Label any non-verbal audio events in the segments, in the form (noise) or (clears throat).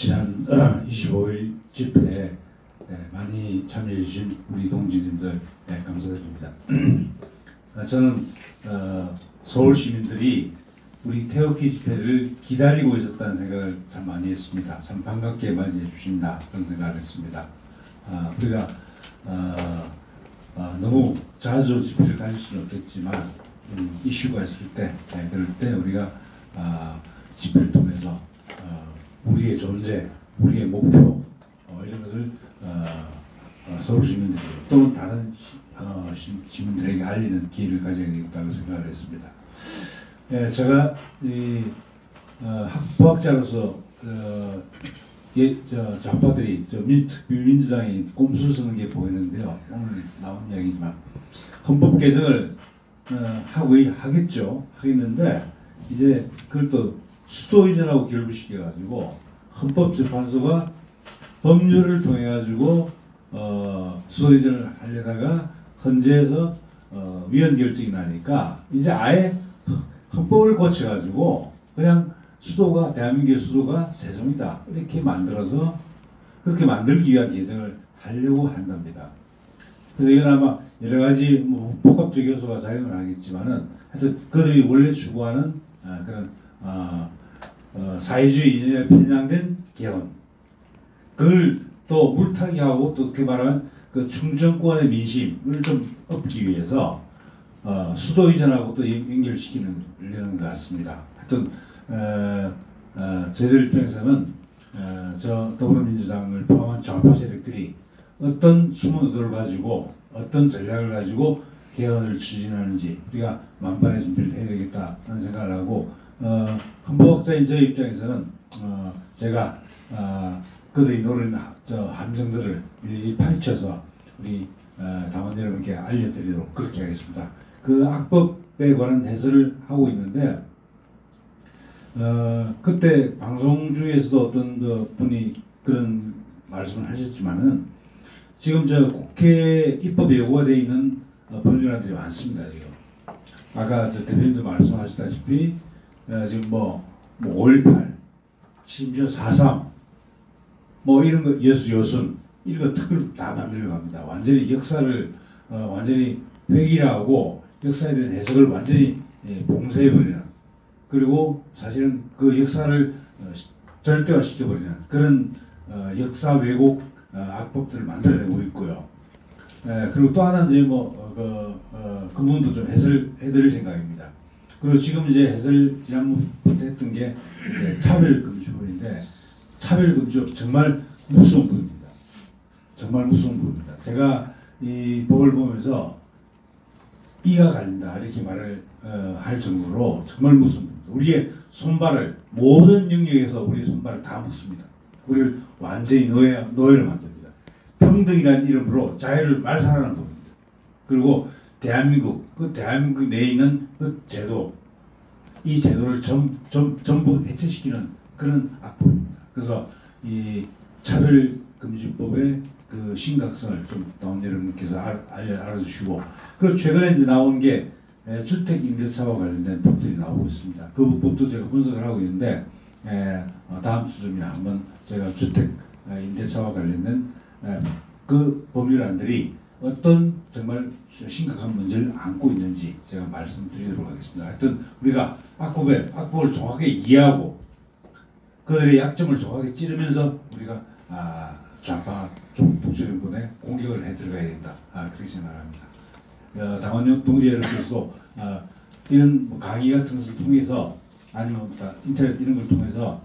지난 (clears throat) 25일 집회에 예, 많이 참여해 주신 우리 동지님들 예, 감사드립니다. (clears throat) 아, 저는 어, 서울 시민들이 우리 태극기 집회를 기다리고 있었다는 생각을 참 많이 했습니다. 참 반갑게 맞이해 주신다 그런 생각을 했습니다. 아, 우리가 어, 어, 너무 자주 집회를 가질 수는 없겠지만 음, 이슈가 있을 때 예, 그럴 때 우리가 아, 집회를 통해서 어, 우리의 존재, 우리의 목표 어, 이런 것을 어, 어, 서울 시민들 또는 다른 시, 어, 시, 시민들에게 알리는 기회를 가져야 되겠다고 생각을 했습니다. 예, 제가 이 어, 학부학자로서 어, 예, 저 좌파들이 저 민, 특별민주당이 꼼수 쓰는 게 보이는데요. 오늘 나온 이야기지만 헌법 개정을 어, 하고 하겠죠. 하겠는데 이제 그걸 또 수도 이전하고 결부시켜 가지고 헌법재판소가 법률을 통해 가지고 어, 수도 이전을 하려다가 헌재에서 어, 위헌 결정이 나니까 이제 아예 헌법을 고쳐 가지고 그냥 수도가 대한민국의 수도가 세종이다 이렇게 만들어서 그렇게 만들기 위한 개정을 하려고 한답니다. 그래서 이건 아마 여러 가지 뭐 복합적 요소가 작용을 하겠지만은 하여튼 그들이 원래 추구하는 아, 그런 어, 어, 사회주의 이념에 편향된 개헌 그걸 또 물타기하고 또 어떻게 말하면 그 충정권의 민심을 좀 얻기 위해서 어, 수도 이전하고 또 연- 연결시키는 것 같습니다. 하여튼 어, 어, 저희들 입장에서는 어, 저 더불어민주당을 포함한 좌파 세력들이 어떤 숨은 의도를 가지고 어떤 전략을 가지고 개헌을 추진하는지 우리가 만반의 준비를 해야 되겠다는 생각을 하고 어, 저희 입장에서는 어, 제가 어, 그들이 노리는 하- 저 함정들을 일일이 파헤쳐서 우리 어, 당원 여러분께 알려드리도록 그렇게 하겠습니다. 그 악법에 관한 해설을 하고 있는데 어, 그때 방송 중에서도 어떤 그 분이 그런 말씀을 하셨지만은 지금 저 국회 입법 예고가 되어 있는 어, 법률안들이 많습니다 지금. 아까 저 대표님도 말씀하셨다시피 어, 지금 뭐, 뭐 5.18, 심지어 4.3, 뭐 이런 거 여수 여순 이런 거 특별 다 만들려고 합니다. 완전히 역사를 어, 완전히 회귀하고 역사에 대한 해석을 완전히 예, 봉쇄해버리는 그리고 사실은 그 역사를 어, 시- 절대화 시켜버리는 그런 어, 역사 왜곡 어, 악법들을 만들어내고 있고요. 예, 그리고 또 하나 이제 뭐그 어, 그 부분도 좀 해설해드릴 생각입니다. 그리고 지금 이제 해설 지난번부터 했던 게 이제 차별금지법인데 차별금지법 정말 무서운 법입니다. 정말 무서운 법입니다. 제가 이 법을 보면서 이가 갈린다 이렇게 말을 어, 할 정도로 정말 무서운 법입니다. 우리의 손발을 모든 영역에서 우리의 손발을 다 묶습니다. 우리를 완전히 노예, 노예를 만듭니다. 평등이라는 이름으로 자유를 말살하는 법입니다. 그리고 대한민국, 그 대한민국 내에 있는 그 제도, 이 제도를 전, 전, 전부 해체시키는 그런 악법입니다. 그래서 이 차별금지법의 그 심각성을 좀 다운 여러분께서 알, 알, 알아주시고 그리고 최근에 이제 나온 게 에, 주택 임대차와 관련된 법들이 나오고 있습니다. 그 법도 제가 분석을 하고 있는데 에, 어, 다음 주쯤이나 한번 제가 주택 에, 임대차와 관련된 에, 그 법률안들이 어떤 정말 심각한 문제를 안고 있는지 제가 말씀드리도록 하겠습니다. 하여튼 우리가 악법에 악법을 정확하게 이해하고 그들의 약점을 정확하게 찌르면서 우리가 아, 좌파 쪽 독재 정권에 공격을 해 들어가야 된다. 아, 그렇게 생각합니다. 어, 당원 동지 여러분께서도 아, 이런 뭐 강의 같은 것을 통해서 아니면 다 인터넷 이런 걸 통해서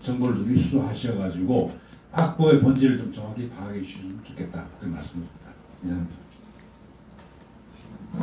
정보를 좀 입수하셔가지고 악보의 본질을 좀 정확히 파악해 주시면 좋겠다. 그런 말씀입니다. 이상입니다.